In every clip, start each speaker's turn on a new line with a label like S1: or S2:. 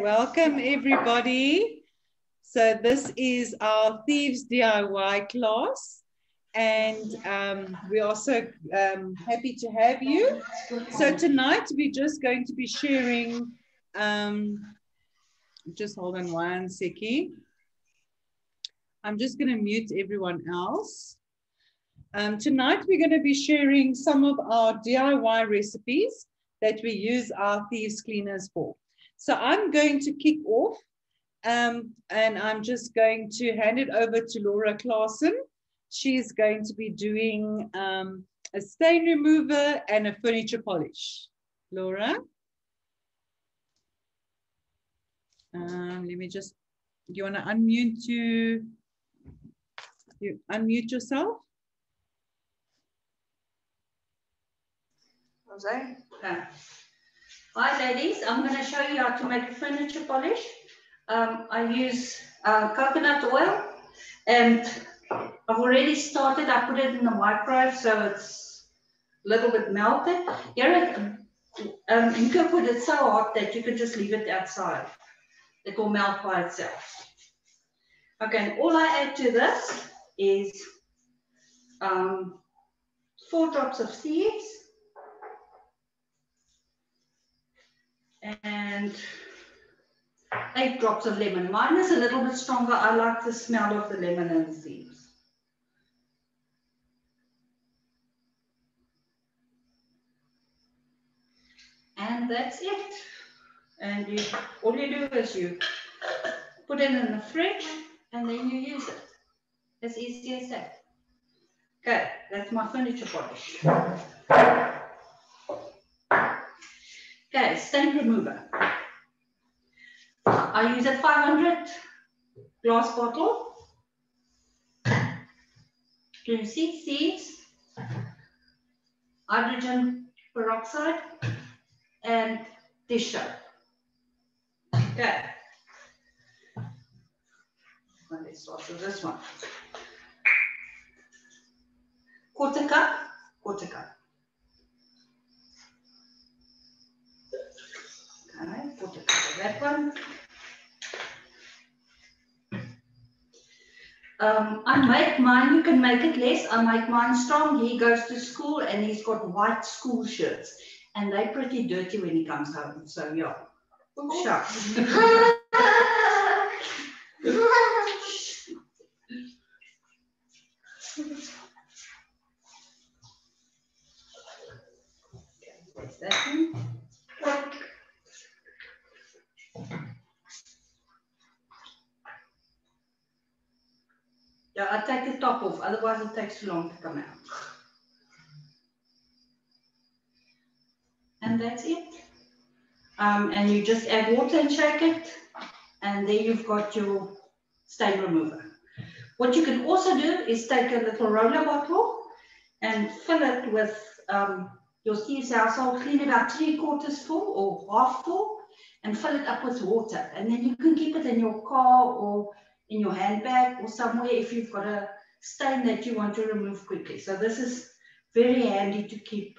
S1: Welcome everybody. So this is our Thieves DIY class and um, we're also um, happy to have you. So tonight we're just going to be sharing, um, just hold on one second. I'm just going to mute everyone else. Um, tonight we're going to be sharing some of our DIY recipes that we use our thieves cleaners for. So I'm going to kick off um, and I'm just going to hand it over to Laura Clausen. She's going to be doing um, a stain remover and a furniture polish. Laura? Um, let me just, you want to unmute you? You unmute yourself?
S2: Jose? Hi ladies, I'm going to show you how to make a furniture polish. Um, I use uh, coconut oil and I've already started, I put it in the microwave so it's a little bit melted. Here um, in Kirkwood it's so hot that you can just leave it outside. It will melt by itself. Okay, all I add to this is um, four drops of thieves and eight drops of lemon. Mine is a little bit stronger. I like the smell of the lemon and the thieves. And that's it. And you, all you do is you put it in the fridge and then you use it. As easy as that. Okay, that's my furniture polish. Okay, stain remover. I use a 500 glass bottle to see seeds, hydrogen peroxide, and dish soap. Okay. Let's start with this one. Quarter cup, quarter cup. Okay, quarter cup of that one. Um, I make mine, you can make it less. I make mine strong. He goes to school and he's got white school shirts and they're pretty dirty when he comes home. So yeah, shucks. okay, that one. Yeah, I take the top off, otherwise it takes too long to come out. And that's it. Um, and you just add water and shake it, and there you've got your stain remover. What you can also do is take a little roller bottle and fill it with um, your thieves household, clean about three quarters full or half full, and fill it up with water. And then you can keep it in your car or in your handbag or somewhere if you've got a stain that you want to remove quickly. So this is very handy to keep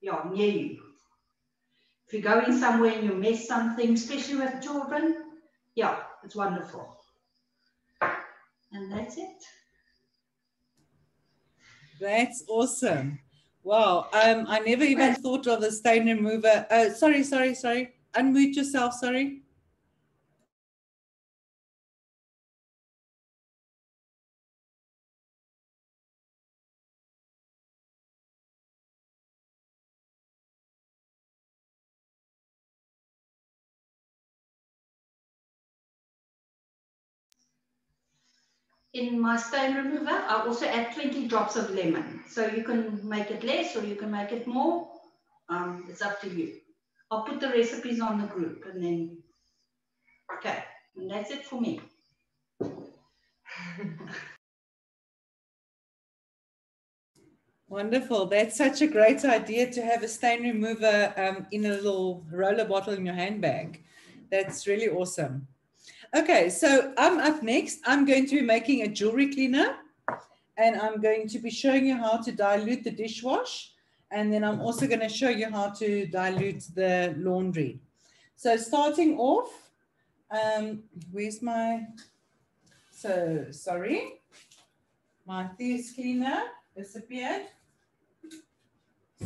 S2: yeah, near you. If you're going somewhere and you miss something, especially with children, yeah, it's wonderful. And that's it.
S1: That's awesome. Wow. Um, I never even thought of the stain remover. Uh, sorry, sorry, sorry. Unmute yourself, sorry.
S2: In my stain remover, I also add 20 drops of lemon. So you can make it less or you can make it more. Um, it's up to you. I'll put the recipes on the group and then, okay, and that's it for me.
S1: Wonderful. That's such a great idea to have a stain remover um, in a little roller bottle in your handbag. That's really awesome. Okay, so I'm up next. I'm going to be making a jewelry cleaner and I'm going to be showing you how to dilute the dishwash And then I'm also going to show you how to dilute the laundry. So starting off, um, where's my, so sorry, my thieves cleaner disappeared.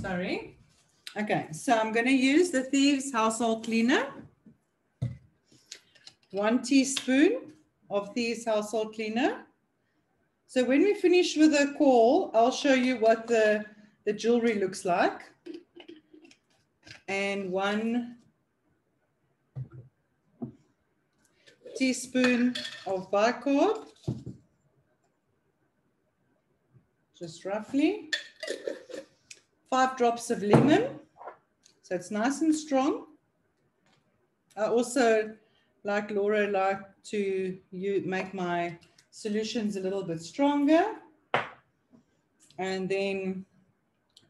S1: Sorry. Okay, so I'm going to use the thieves household cleaner. One teaspoon of thieves household cleaner. So when we finish with the call, I'll show you what the, the jewelry looks like. And one teaspoon of bicarb, just roughly. Five drops of lemon, so it's nice and strong. I also, like Laura, like to you make my solutions a little bit stronger. And then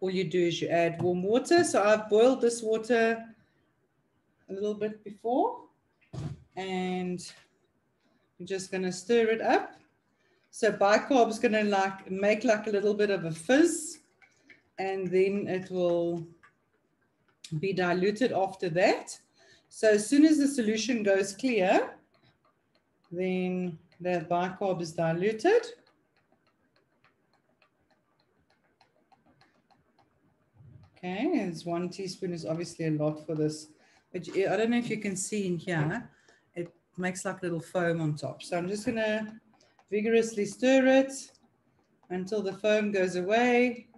S1: all you do is you add warm water. So I've boiled this water a little bit before and I'm just going to stir it up. So bicarb is going to like make like a little bit of a fizz and then it will be diluted after that. So as soon as the solution goes clear, then the bicarb is diluted. Okay, it's one teaspoon is obviously a lot for this. But I don't know if you can see in here, it makes like little foam on top. So I'm just gonna vigorously stir it until the foam goes away.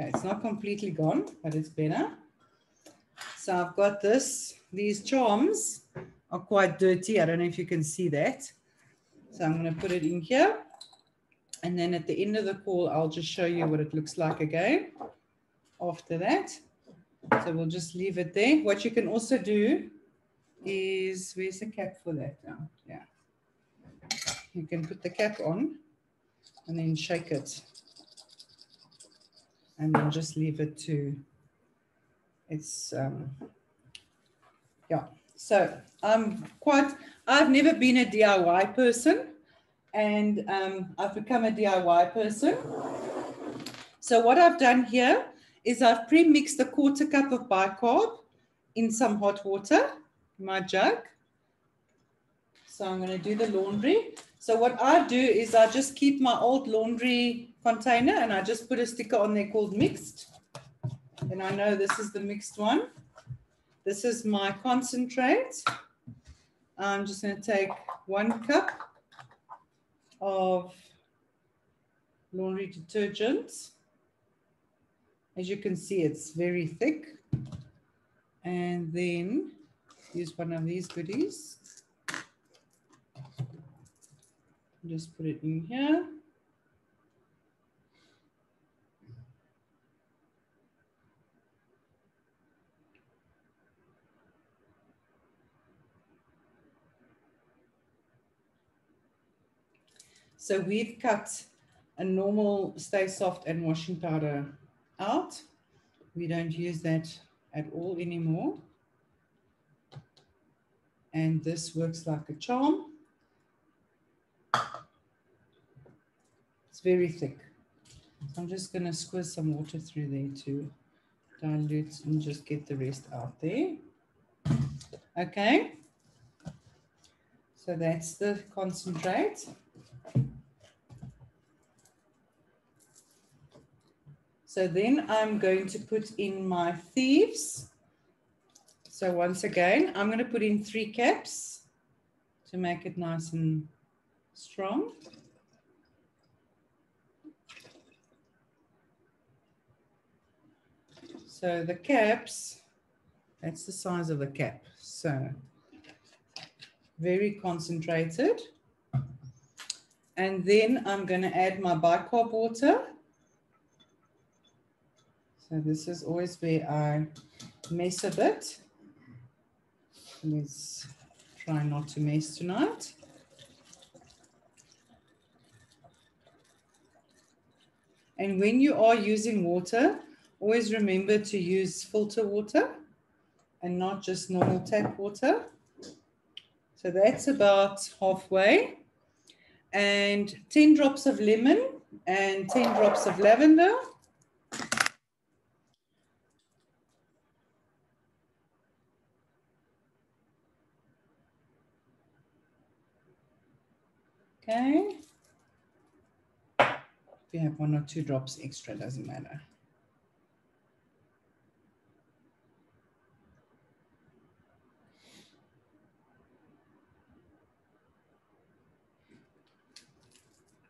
S1: Okay, it's not completely gone, but it's better. So I've got this. These charms are quite dirty. I don't know if you can see that. So I'm going to put it in here. And then at the end of the call, I'll just show you what it looks like again after that. So we'll just leave it there. What you can also do is, where's the cap for that now? Yeah. You can put the cap on and then shake it and then just leave it to its, um, yeah. So I'm quite, I've never been a DIY person and um, I've become a DIY person. So what I've done here is I've pre-mixed a quarter cup of bicarb in some hot water, my jug. So I'm going to do the laundry. So what I do is I just keep my old laundry container and I just put a sticker on there called mixed. And I know this is the mixed one. This is my concentrate. I'm just going to take one cup of laundry detergent. As you can see, it's very thick. And then use one of these goodies. Just put it in here. So we've cut a normal Sta-Soft and washing powder out. We don't use that at all anymore. And this works like a charm. It's very thick. So I'm just going to squeeze some water through there to dilute and just get the rest out there. Okay. So that's the concentrate. So then I'm going to put in my thieves. So once again, I'm going to put in three caps to make it nice and strong. So the caps, that's the size of the cap. So very concentrated. And then I'm going to add my bicarb water. So this is always where I mess a bit. Let's try not to mess tonight. And when you are using water, always remember to use filter water and not just normal tap water. So that's about halfway. And 10 drops of lemon and 10 drops of lavender. Okay. If you have one or two drops extra, doesn't matter.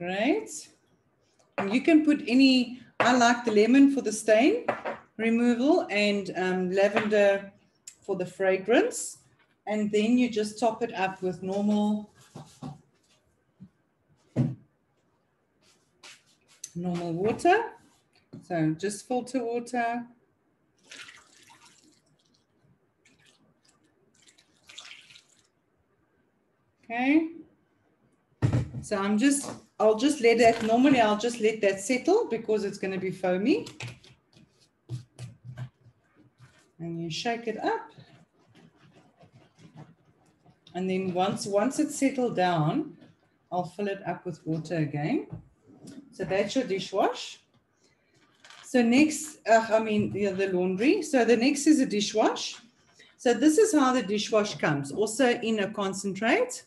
S1: Great. And you can put any, I like the lemon for the stain removal and um, lavender for the fragrance. And then you just top it up with normal normal water. So just filter water. Okay. So I'm just, I'll just let that, normally I'll just let that settle because it's going to be foamy. And you shake it up. And then once, once it's settled down, I'll fill it up with water again. So that's your dishwash. So next, uh, I mean, the, the laundry. So the next is a dishwash. So this is how the dishwash comes, also in a concentrate.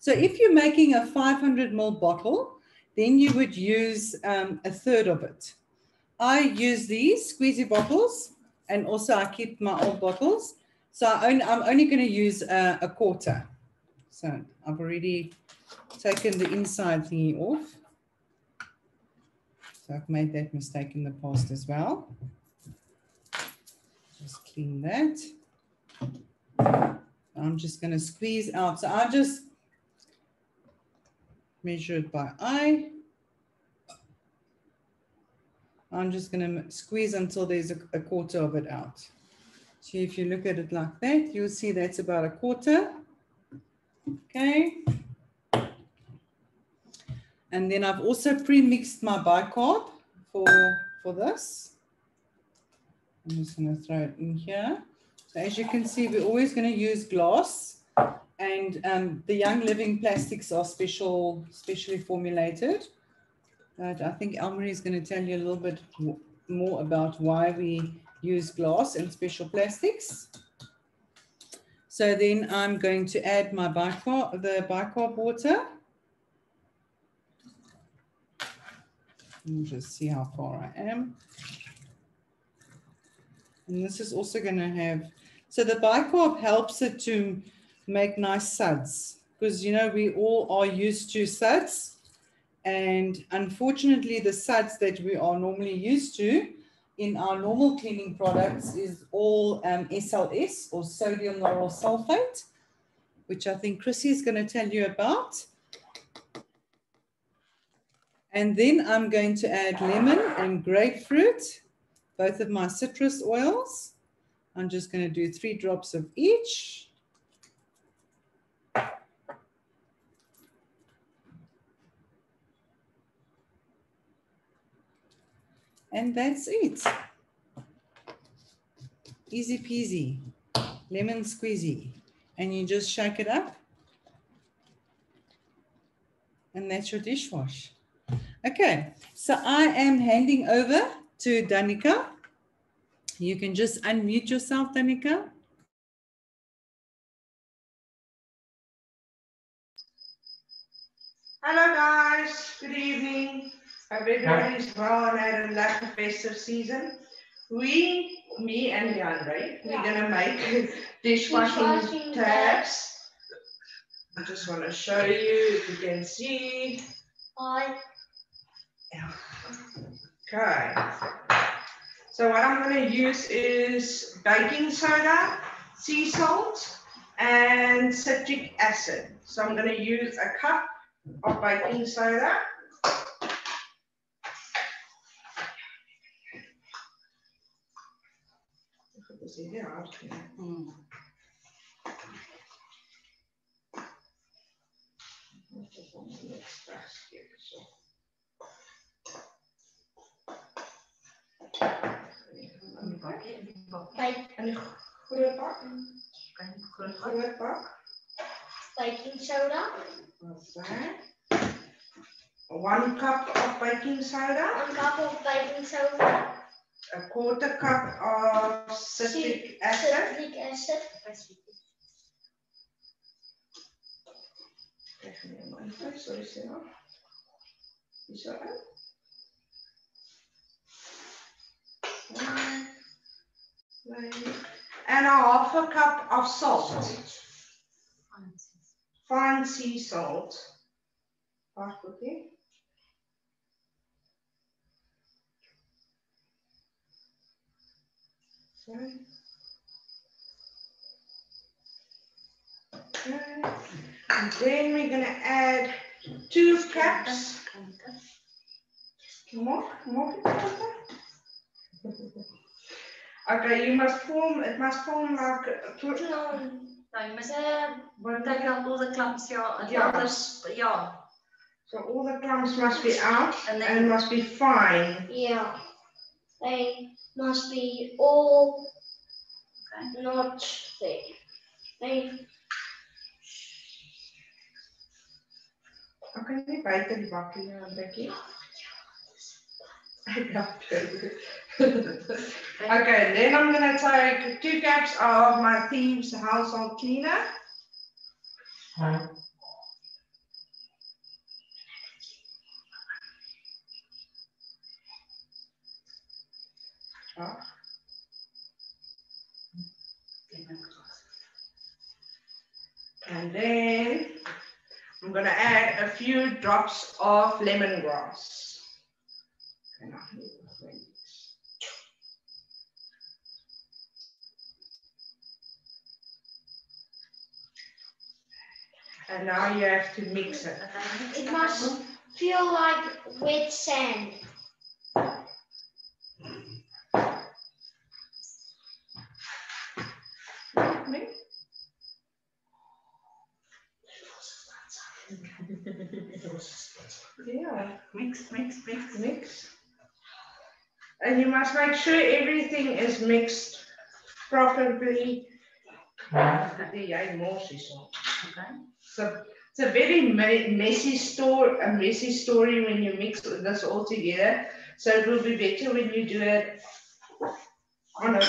S1: So if you're making a 500 ml bottle, then you would use um, a third of it. I use these squeezy bottles and also I keep my old bottles. So I am only going to use a, a quarter. So I've already taken the inside thingy off. So I've made that mistake in the past as well. Just clean that. I'm just going to squeeze out. So I just measure it by eye. I'm just going to squeeze until there's a, a, quarter of it out. So if you look at it like that, you'll see that's about a quarter. Okay. And then I've also pre-mixed my bicarb for, for this. I'm just going to throw it in here. So as you can see, we're always going to use glass and um, the Young Living plastics are special, specially formulated. But I think Elmarie is going to tell you a little bit more about why we use glass and special plastics. So then I'm going to add my bicarb, the bicarb water. Just see how far I am. And this is also going to have, so the bicarb helps it to make nice suds because, you know, we all are used to suds. And unfortunately, the suds that we are normally used to in our normal cleaning products is all um, SLS or sodium lauryl sulfate, which I think Chrissy is going to tell you about. And then I'm going to add lemon and grapefruit, both of my citrus oils. I'm just going to do three drops of each. And that's it. Easy peasy, lemon squeezy. And you just shake it up. And that's your dishwash. Okay, so I am handing over to Danica. You can just unmute yourself, Danica.
S3: Hello guys, good evening. Hope everybody's well and had a lovely festive season. We, me and Leandre, we're gonna make dishwashing, dishwashing tabs. I just want to show you if you can see. Hi. Okay. So what I'm going to use is baking soda, sea salt, and citric acid. So I'm going to use a cup of baking soda. Mm. Kijk, en een grote bak. Een grote bak.
S4: baking soda.
S3: Okay. One cup of baking soda.
S4: One cup of baking soda.
S3: A quarter cup of citric acid.
S4: Citric acid.
S3: Sorry, Sarah. Is that uh, And a half a cup of salt. Fine sea salt. Half okay. Okay. Okay. And then we're going to add two cups. More, more. Okay, you must form, it must form like a
S2: No, no, you must take out all the clumps, yeah, and
S3: Yeah.
S2: others, yeah.
S3: So all the clumps must be out
S2: And
S3: and must be fine.
S4: Yeah. They must be all
S2: Okay.
S4: not there. They
S3: Okay, nie buiten die bakkie, ja, Becky. Ja, okay, then I'm gonna take two cups of my Thieves household cleaner. And then I'm gonna add a few drops of lemongrass. And now you have to mix it.
S4: it must feel like wet sand.
S3: Me? Yeah,
S2: Mix, mix, mix.
S3: mix. And you must make sure everything is mixed properly.
S2: Okay.
S3: So it's a very messy story, a messy story when you mix this all together. So it will be better when you do it on a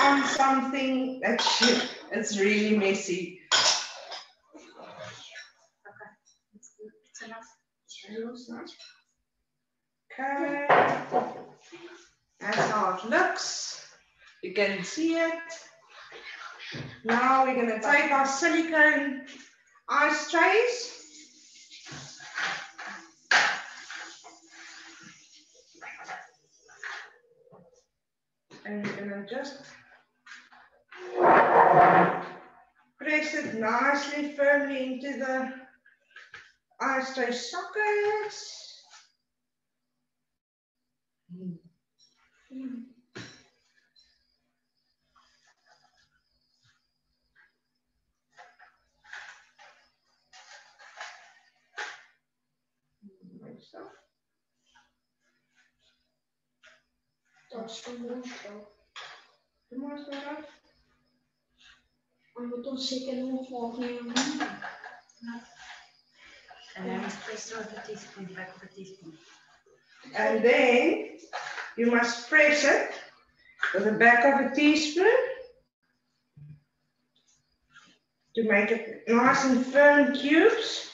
S3: on something that should, it's really messy.
S2: It's it's enough.
S3: Okay. That's how it looks. You can see it. Now we're gonna take our silicone ice trays. And we're gonna just press it nicely firmly into the ice tray sockets. Like so.
S4: Dat is van Moskou.
S3: Doe maar zo uit.
S4: Maar moet ons zeker nog opnemen.
S2: And then it's pressed with a teaspoon, back with a teaspoon.
S3: And then you must press it with the back of a teaspoon to make it nice and firm cubes.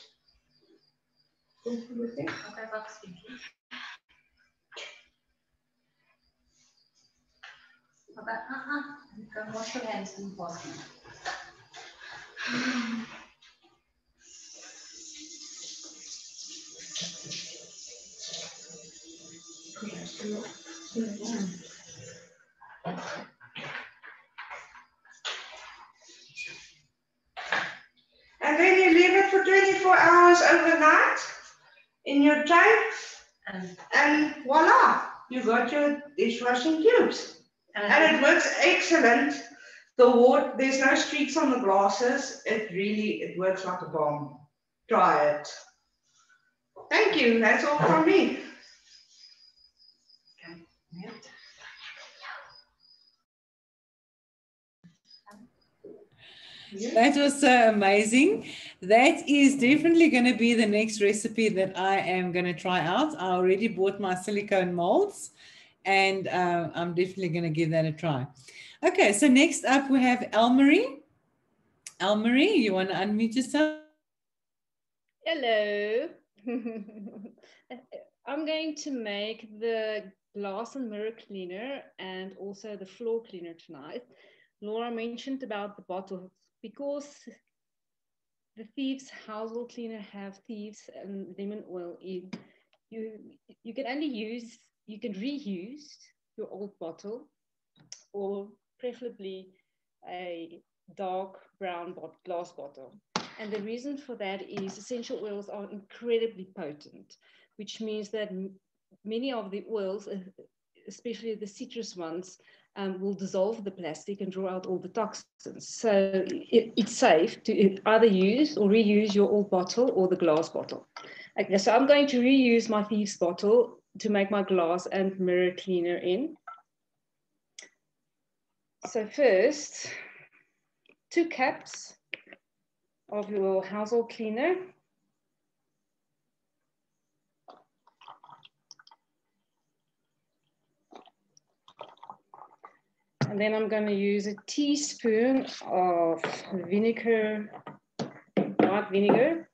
S2: Okay, can wash your hands And
S3: then you leave it for 24 hours overnight in your
S2: And,
S3: and voila, you got your dishwashing cubes.
S2: and
S3: And it works excellent. The water, there's no streaks on the glasses. It really, it works like a bomb. Try it. Thank you. That's all from me.
S1: That was so amazing. That is definitely going to be the next recipe that I am going to try out. I already bought my silicone molds and uh, I'm definitely going to give that a try. Okay, so next up we have Elmarie. Elmarie, you want to unmute yourself?
S5: Hello. I'm going to make the glass and mirror cleaner and also the floor cleaner tonight. Laura mentioned about the bottles. Because the thieves household cleaner have thieves and lemon oil in you you can only use you can reuse your old bottle or preferably a dark brown glass bottle. And the reason for that is essential oils are incredibly potent which means that many of the oils especially the citrus ones um, will dissolve the plastic and draw out all the toxins. So it, it's safe to either use or reuse your old bottle or the glass bottle. Okay, so I'm going to reuse my Thieves bottle to make my glass and mirror cleaner in. So first, two caps of your household cleaner And then I'm going to use a teaspoon of vinegar, white vinegar.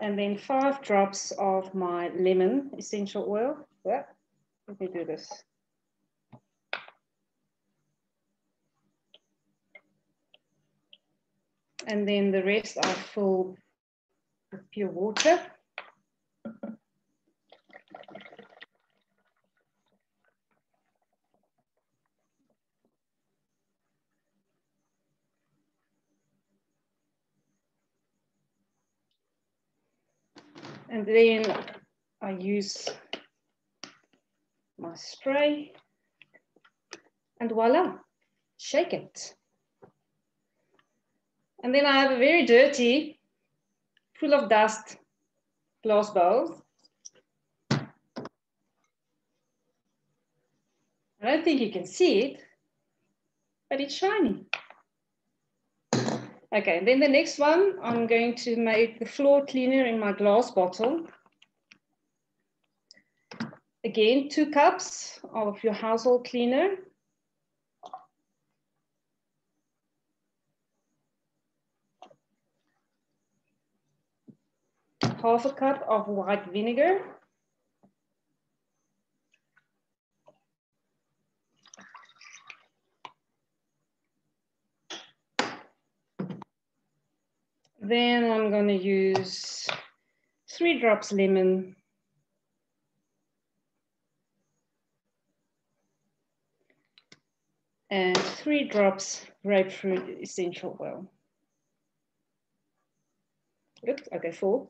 S5: And then five drops of my lemon essential oil. Yeah, let me do this. And then the rest I fill with pure water. Then I use my spray and voila, shake it. And then I have a very dirty, full of dust glass bowl. I don't think you can see it, but it's shiny. Okay, then the next one, I'm going to make the floor cleaner in my glass bottle. Again, two cups of your household cleaner. Half a cup of white vinegar. Then I'm going to use three drops lemon. And three drops grapefruit essential oil. Good, okay, four.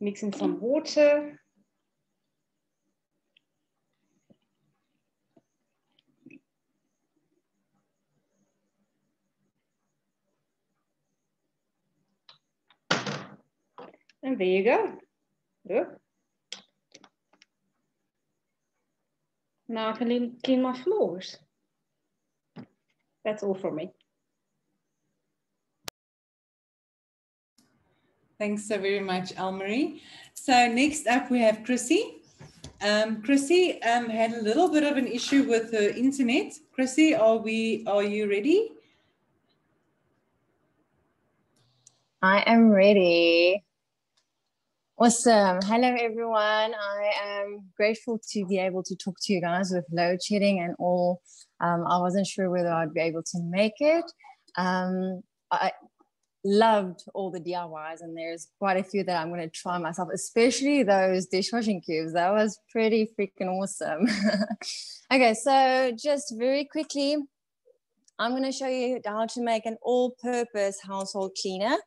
S5: Mix in some water. And there you go. Look. Now I can clean my floors. That's all from me.
S1: Thanks so very much, Elmarie. So next up we have Chrissy. Um, Chrissy um, had a little bit of an issue with her internet. Chrissy, are we? Are you ready?
S6: I am ready. Awesome. Hello, everyone. I am grateful to be able to talk to you guys with load shedding and all. Um, I wasn't sure whether I'd be able to make it. Um, I loved all the DIYs, and there's quite a few that I'm going to try myself, especially those dishwashing cubes. That was pretty freaking awesome. okay, so just very quickly, I'm going to show you how to make an all purpose household cleaner.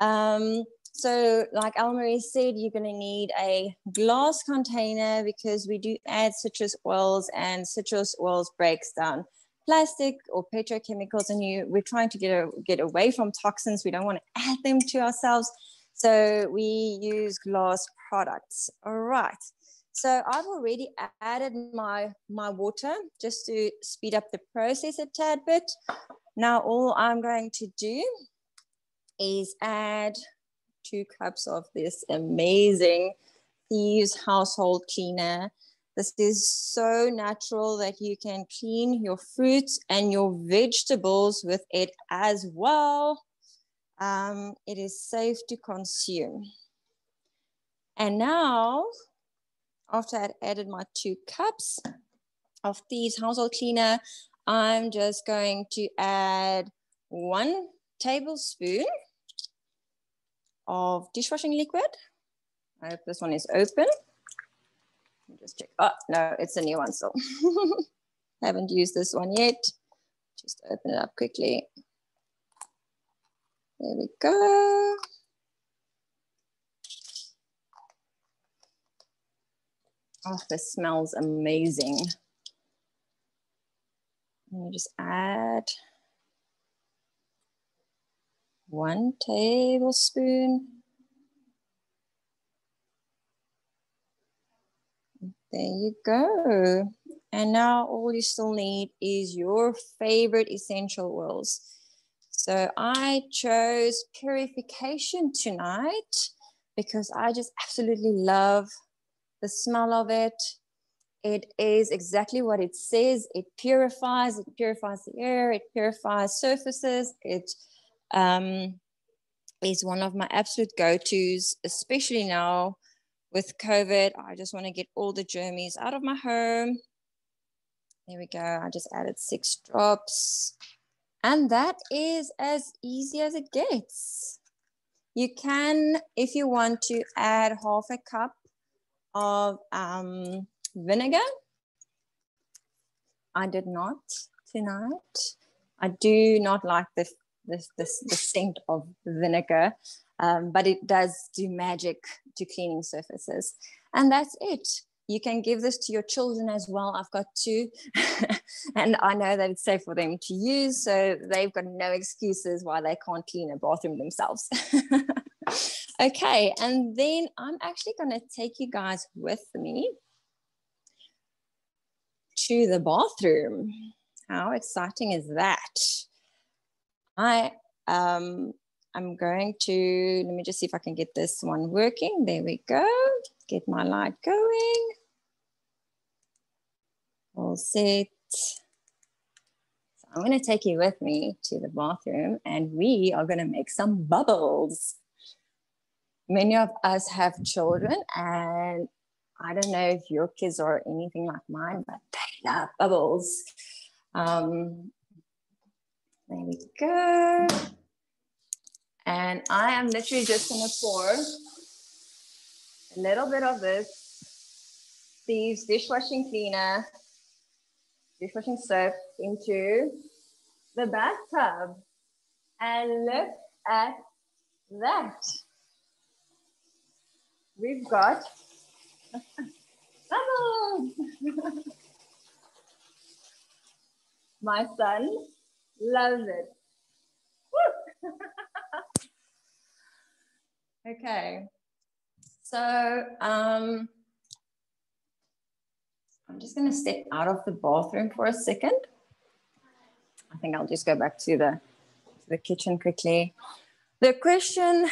S6: Um, so like Elmarie said, you're going to need a glass container because we do add citrus oils and citrus oils breaks down plastic or petrochemicals and you we're trying to get, a, get away from toxins. We don't want to add them to ourselves. So we use glass products. All right. So I've already added my, my water just to speed up the process a tad bit. Now all I'm going to do is add two cups of this amazing Thieves household cleaner. This is so natural that you can clean your fruits and your vegetables with it as well. Um, it is safe to consume. And now, after I've added my two cups of Thieves household cleaner, I'm just going to add one tablespoon of dishwashing liquid. I hope this one is open. Just check. Oh, no, it's a new one still. Haven't used this one yet. Just open it up quickly. There we go. Oh, this smells amazing. Let me just add one tablespoon. There you go. And now all you still need is your favorite essential oils. So I chose purification tonight because I just absolutely love the smell of it. It is exactly what it says. It purifies, it purifies the air, it purifies surfaces. It um, is one of my absolute go-tos, especially now with COVID. I just want to get all the germies out of my home. There we go. I just added six drops. And that is as easy as it gets. You can, if you want to add half a cup of um, vinegar. I did not tonight. I do not like the, the, the, the scent of vinegar, um, but it does do magic to cleaning surfaces. And that's it. You can give this to your children as well. I've got two, and I know that it's safe for them to use. So they've got no excuses why they can't clean a bathroom themselves. okay, and then I'm actually going to take you guys with me to the bathroom. How exciting is that? I um, I'm going to, let me just see if I can get this one working. There we go. Get my light going. All set. So I'm going to take you with me to the bathroom and we are going to make some bubbles. Many of us have children and I don't know if your kids are anything like mine, but they love bubbles. Um, there we go. And I am literally just gonna pour a little bit of this Thieves dishwashing cleaner, dishwashing soap into the bathtub. And look at that. We've got bubbles. My son loves it. Okay. So um, I'm just going to step out of the bathroom for a second. I think I'll just go back to the, to the kitchen quickly. The question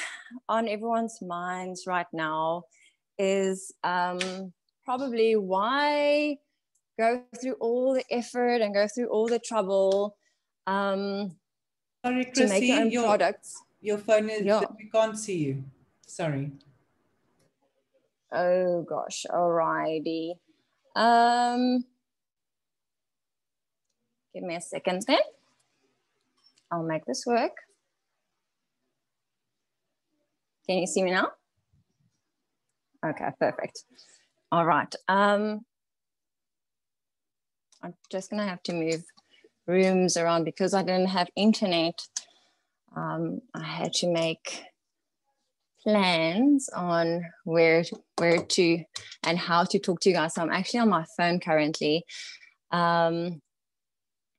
S6: on everyone's minds right now is um, probably why go through all the effort and go through all the trouble um,
S1: Sorry,
S6: Chrissy, to make your own
S1: your,
S6: products.
S1: Your phone is,
S6: yeah.
S1: we can't see you. Sorry.
S6: Oh gosh, alrighty. Um, give me a second then. I'll make this work. Can you see me now? Okay, perfect. All right. Um, I'm just gonna have to move rooms around because I didn't have internet. Um, I had to make plans on where where to and how to talk to you guys. So I'm actually on my phone currently, um,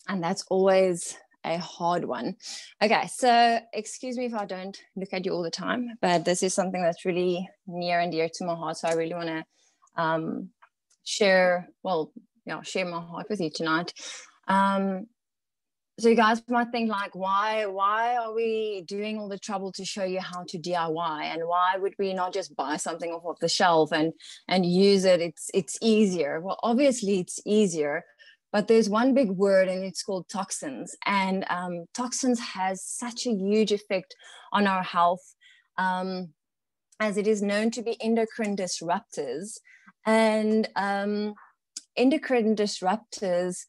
S6: and that's always a hard one. Okay, so excuse me if I don't look at you all the time, but this is something that's really near and dear to my heart. So I really want to um, share, well, yeah, share my heart with you tonight. Um, so you guys might think like, why, why are we doing all the trouble to show you how to DIY, and why would we not just buy something off of the shelf and and use it? It's it's easier. Well, obviously it's easier, but there's one big word and it's called toxins and um, toxins has such a huge effect on our health um, as it is known to be endocrine disruptors and um, endocrine disruptors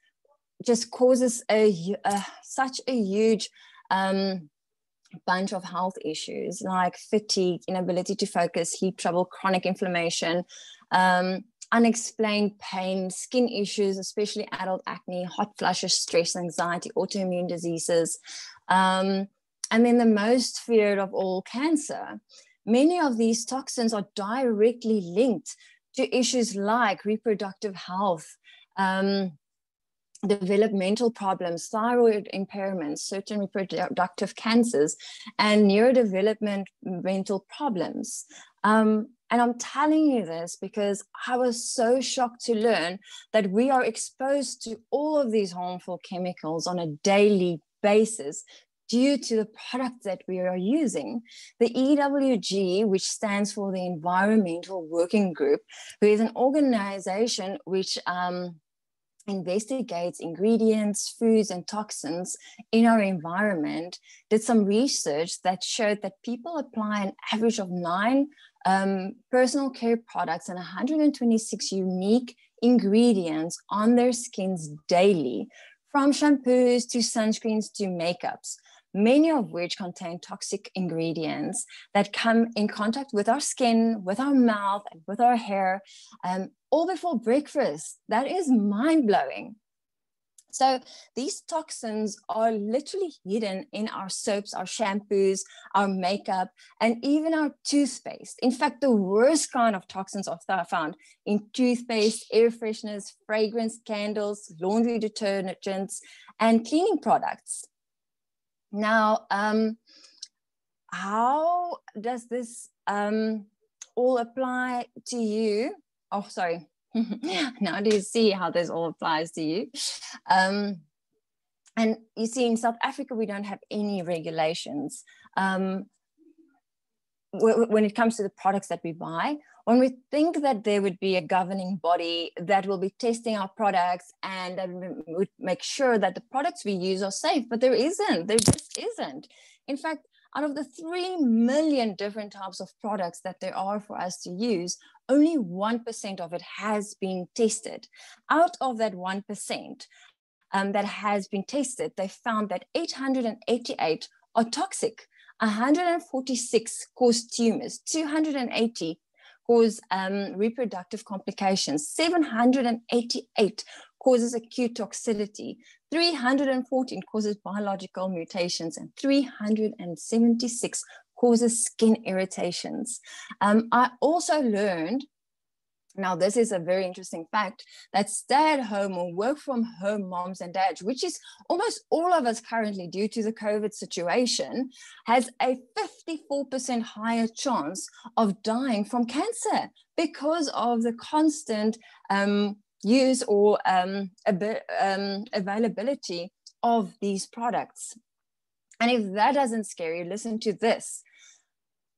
S6: just causes a, a such a huge um, bunch of health issues like fatigue inability to focus sleep trouble chronic inflammation um, unexplained pain, skin issues, especially adult acne, hot flushes, stress, anxiety, autoimmune diseases. Um, and then the most feared of all, cancer. Many of these toxins are directly linked to issues like reproductive health, um, developmental problems, thyroid impairments, certain reproductive cancers, and neurodevelopmental problems. Um, and I'm telling you this because I was so shocked to learn that we are exposed to all of these harmful chemicals on a daily basis due to the products that we are using. The EWG, which stands for the Environmental Working Group, who is an organization which um, investigates ingredients, foods, and toxins in our environment, did some research that showed that people apply an average of nine um, personal care products and 126 unique ingredients on their skins daily, from shampoos to sunscreens to makeups, many of which contain toxic ingredients that come in contact with our skin, with our mouth, and with our hair, um, all before breakfast. That is mind blowing. So these toxins are literally hidden in our soaps, our shampoos, our makeup, and even our toothpaste. In fact, the worst kind of toxins are found in toothpaste, air fresheners, fragrance, candles, laundry detergents, and cleaning products. Now, um, how does this um, all apply to you? Oh, sorry, now do you see how this all applies to you? Um, and you see, in South Africa, we don't have any regulations. Um, when it comes to the products that we buy, when we think that there would be a governing body that will be testing our products and that would make sure that the products we use are safe, but there isn't, there just isn't. In fact, out of the 3 million different types of products that there are for us to use, only 1% of it has been tested. Out of that 1% um, that has been tested, they found that 888 are toxic, 146 cause tumors, 280 cause um, reproductive complications, 788 causes acute toxicity, 314 causes biological mutations, and 376 causes skin irritations. Um, I also learned now, this is a very interesting fact that stay at home or work from home moms and dads, which is almost all of us currently due to the COVID situation, has a 54% higher chance of dying from cancer because of the constant um, use or um, um, availability of these products. And if that doesn't scare you, listen to this.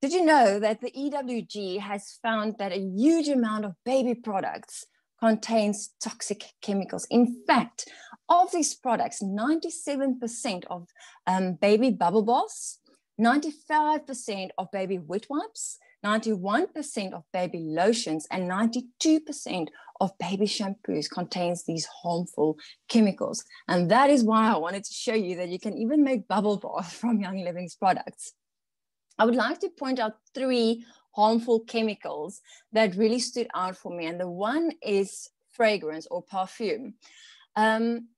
S6: Did you know that the EWG has found that a huge amount of baby products contains toxic chemicals? In fact, of these products, 97% of um, baby bubble baths, 95% of baby wet wipes, 91% of baby lotions, and 92% of baby shampoos contains these harmful chemicals. And that is why I wanted to show you that you can even make bubble bath from Young Living's products. I would like to point out three harmful chemicals that really stood out for me. And the one is fragrance or perfume. Um,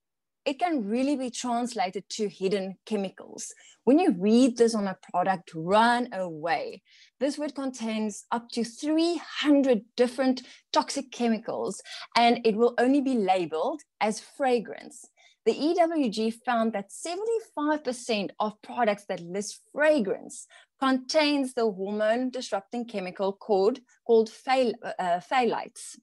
S6: it can really be translated to hidden chemicals. When you read this on a product, run away. This word contains up to 300 different toxic chemicals, and it will only be labeled as fragrance. The EWG found that 75% of products that list fragrance contains the hormone disrupting chemical called, called phthal, uh, phthalates.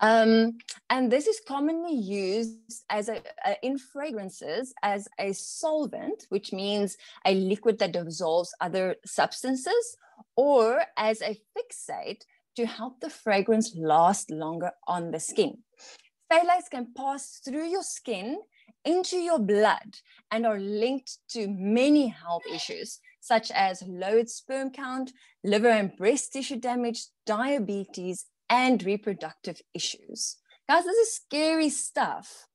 S6: Um, and this is commonly used as a, a, in fragrances as a solvent, which means a liquid that dissolves other substances, or as a fixate to help the fragrance last longer on the skin. Phthalates can pass through your skin into your blood and are linked to many health issues such as lowered sperm count, liver and breast tissue damage, diabetes, and reproductive issues. Guys, this is scary stuff.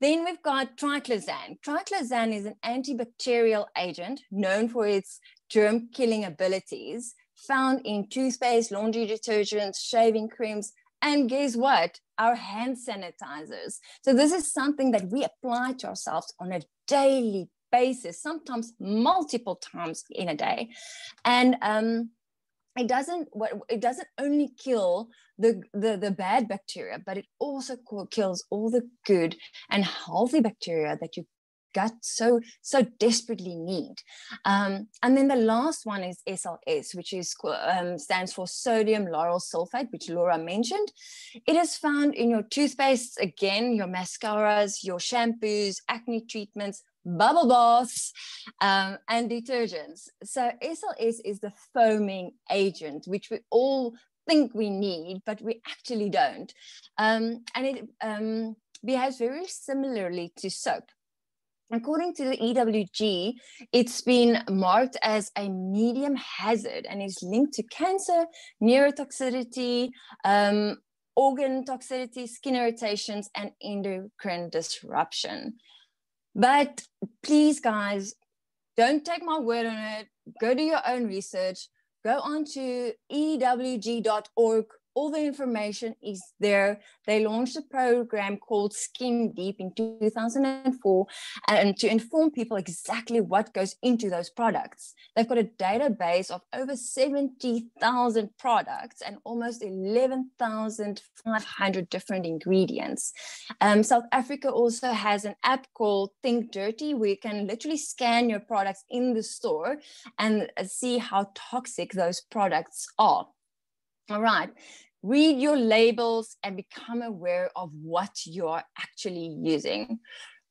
S6: Then we've got triclosan. Triclosan is an antibacterial agent known for its germ killing abilities, found in toothpaste, laundry detergents, shaving creams, and guess what? Our hand sanitizers. So, this is something that we apply to ourselves on a daily basis, sometimes multiple times in a day. And um, it doesn't what it doesn't only kill the, the the bad bacteria but it also kills all the good and healthy bacteria that you gut so so desperately need. Um, and then the last one is sls which is um, stands for sodium lauryl sulfate which laura mentioned. It is found in your toothpastes again your mascaras your shampoos acne treatments bubble baths um, and detergents. So sls is the foaming agent which we all think we need but we actually don't. Um, and it um, behaves very similarly to soap According to the EWG, it's been marked as a medium hazard and is linked to cancer, neurotoxicity, um, organ toxicity, skin irritations, and endocrine disruption. But please, guys, don't take my word on it. Go do your own research. Go on to ewg.org all the information is there. They launched a program called Skin Deep in 2004 and to inform people exactly what goes into those products. They've got a database of over 70,000 products and almost 11,500 different ingredients. Um, South Africa also has an app called Think Dirty where you can literally scan your products in the store and see how toxic those products are. All right. Read your labels and become aware of what you're actually using.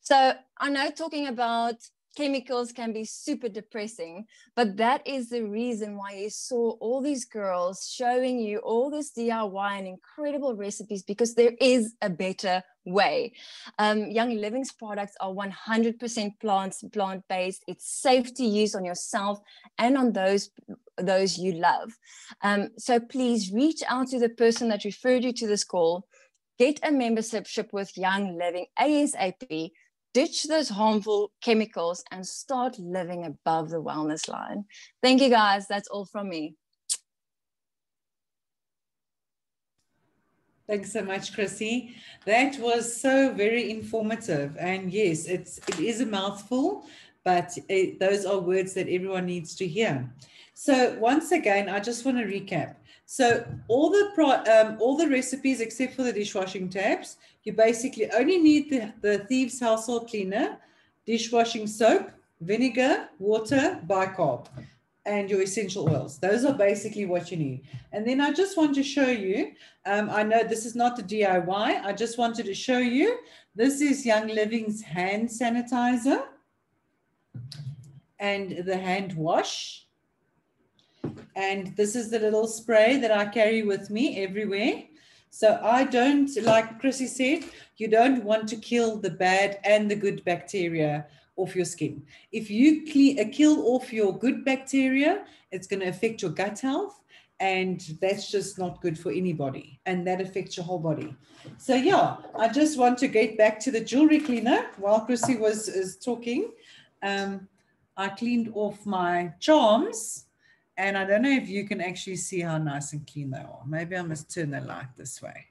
S6: So I know talking about chemicals can be super depressing, but that is the reason why you saw all these girls showing you all this DIY and incredible recipes because there is a better way. Um, Young Living's products are 100% plant plant based. It's safe to use on yourself and on those those you love. Um, so please reach out to the person that referred you to this call. Get a membership with Young Living ASAP ditch those harmful chemicals and start living above the wellness line. Thank you guys. That's all from me.
S1: Thanks so much, Chrissy. That was so very informative. And yes, it's it is a mouthful, but it, those are words that everyone needs to hear. So once again, I just want to recap. So all the pro, um, all the recipes except for the dishwashing tabs, you basically only need the, the Thieves Household Cleaner, dishwashing soap, vinegar, water, bicarb, and your essential oils. Those are basically what you need. And then I just want to show you, um, I know this is not the DIY, I just wanted to show you, this is Young Living's hand sanitizer and the hand wash. And this is the little spray that I carry with me everywhere. So I don't, like Chrissy said, you don't want to kill the bad and the good bacteria off your skin. If you clean, uh, kill off your good bacteria, it's going to affect your gut health. And that's just not good for anybody. And that affects your whole body. So yeah, I just want to get back to the jewelry cleaner while Chrissy was is talking. Um, I cleaned off my charms and I don't know if you can actually see how nice and clean they are. Maybe I must turn the light this way.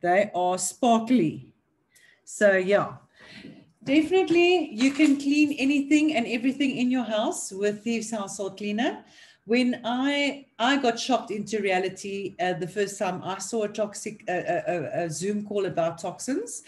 S1: They are sparkly. So yeah, definitely you can clean anything and everything in your house with Thieves Household Cleaner. When I I got shocked into reality uh, the first time I saw a toxic uh, a, a, Zoom call about toxins,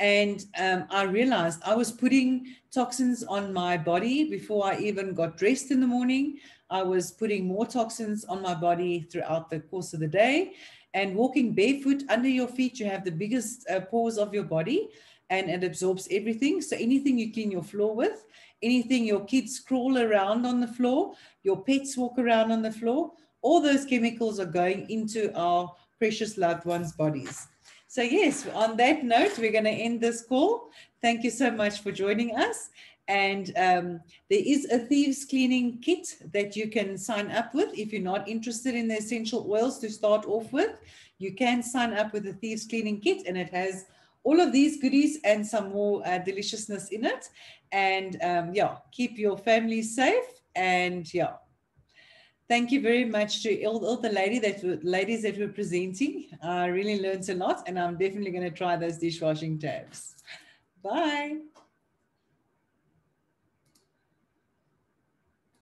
S1: and um, I realized I was putting toxins on my body before I even got dressed in the morning. I was putting more toxins on my body throughout the course of the day. And walking barefoot under your feet, you have the biggest uh, pores of your body and it absorbs everything. So anything you clean your floor with, anything your kids crawl around on the floor, your pets walk around on the floor, all those chemicals are going into our precious loved ones' bodies. So yes, on that note, we're going to end this call. Thank you so much for joining us. And um, there is a thieves cleaning kit that you can sign up with if you're not interested in the essential oils to start off with. You can sign up with the thieves cleaning kit and it has all of these goodies and some more uh, deliciousness in it. And um, yeah, keep your family safe. And yeah, thank you very much to all, all the lady that ladies that were presenting. I really learned a lot and I'm definitely going to try those dishwashing tabs. Bye.